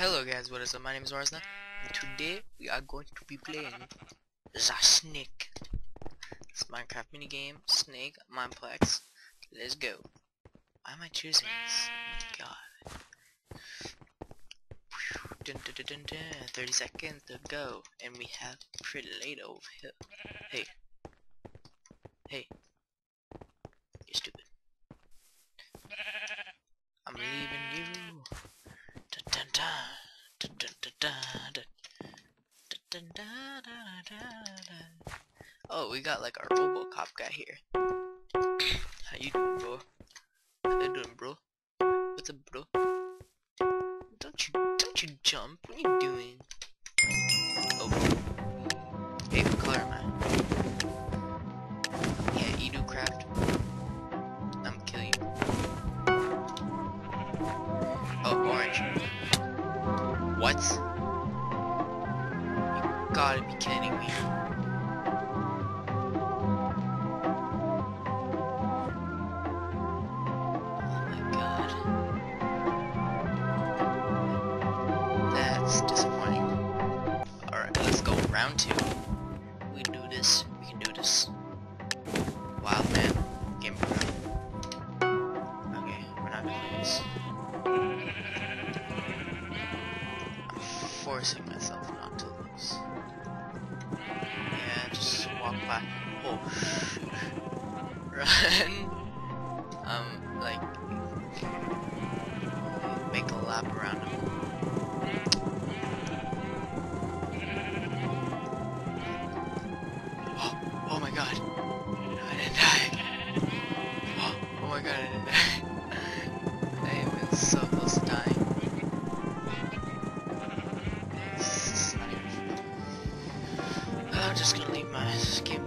Hello guys, what is up? My name is Warsna, and today we are going to be playing The Snake. It's Minecraft minigame, Snake, Mineplex. Let's go. Why am I choosing this? God. Dun, dun, dun, dun, dun. 30 seconds to go, and we have Pretty late over here. Hey. Hey. You're stupid. I'm leaving you. Dun, dun, dun. Oh, we got like our Robocop guy here. How you doing, bro? How you doing, bro? What's up, bro? Don't you, don't you jump? What are you doing? Oh. Hey, what color am I? Gotta be kidding me. Oh my god. That's disappointing. Alright, let's go. Round two. We can do this. We can do this. Wild man. Game. Okay, we're not forcing Oh. Run. Um, like, make a lap around him. Oh, oh my god. I didn't die. Oh, oh my god, I didn't die. I have been so close to dying. I'm just gonna leave my, give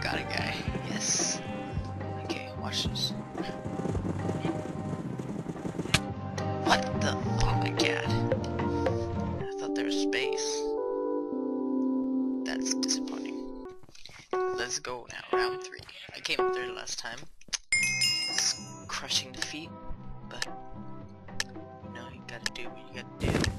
got a guy. Yes. Okay, watch this. What the? Oh my god. I thought there was space. That's disappointing. Let's go now, round three. I came up third last time. It's crushing defeat, but you know you gotta do what you gotta do.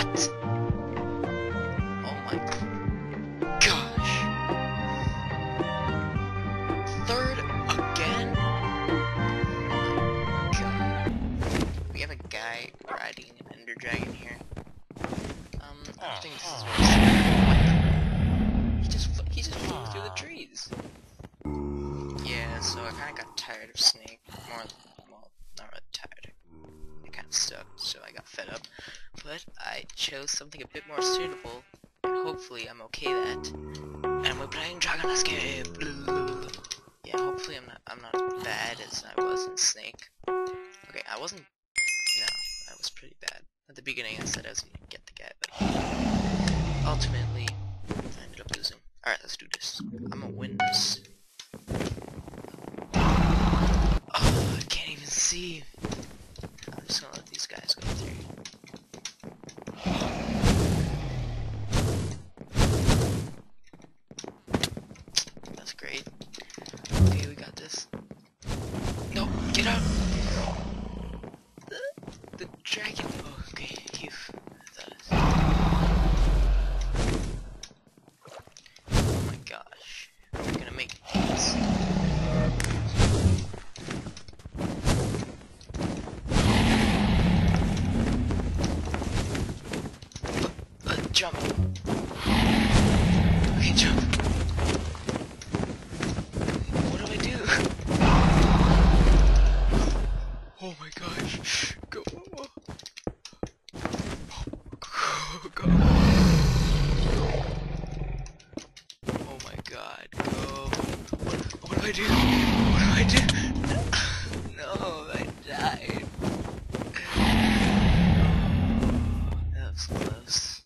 What? Oh my gosh. Third again? God. We have a guy riding an Ender Dragon here. Um, I think this is what He just he just flew through the trees. Yeah, so I kind of got tired of Snake. More, well, not really tired. I kind of sucked, so I got fed up. But I chose something a bit more suitable, and hopefully I'm okay that. And we're playing Dragon Escape. Yeah, hopefully I'm not I'm not as bad as I was in Snake. Okay, I wasn't. No, I was pretty bad. At the beginning, I said I was gonna get the guy, but ultimately, I ended up losing. All right, let's do this. I'm gonna win this. Great. Okay, we got this. No, get out! The, the dragon. Oh, okay, is. Oh my gosh. We're gonna make uh, jump. Oh my gosh. Go. Oh, go. Oh my god. Go. What, what do I do? What do I do? No, I died. That was close.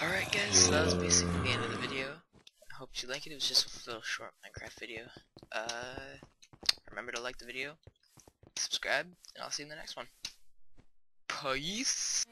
Alright guys, so that was basically the end of the video. Hope you like it. It was just a little short Minecraft video. Uh, remember to like the video, subscribe, and I'll see you in the next one. Peace!